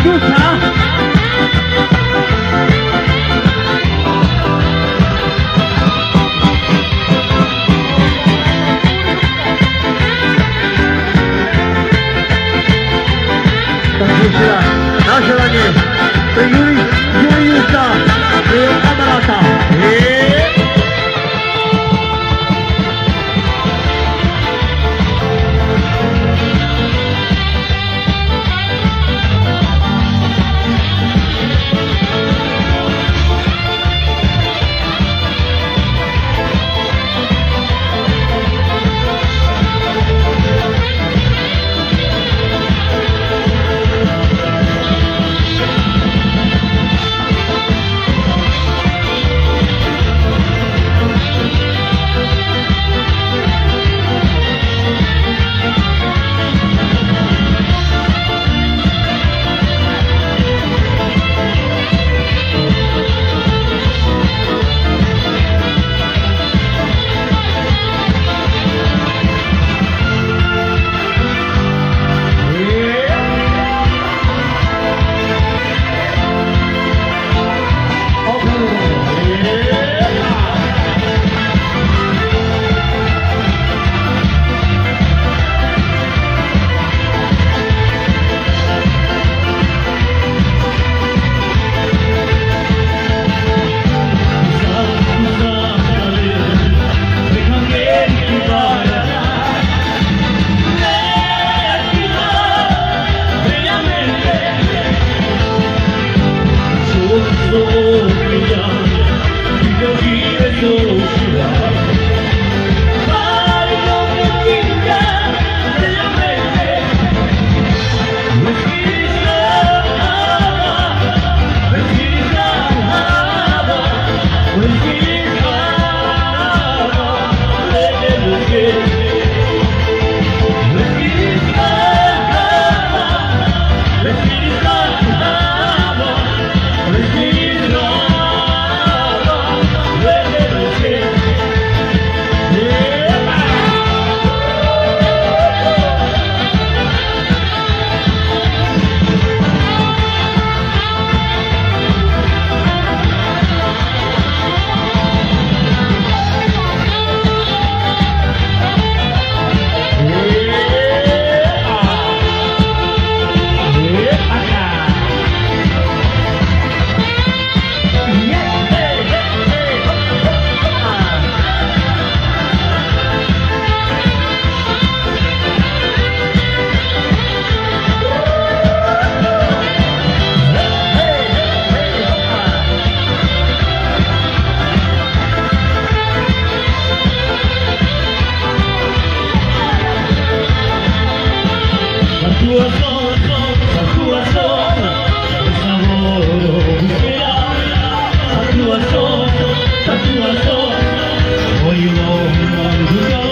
水不长。等出去 good. any long one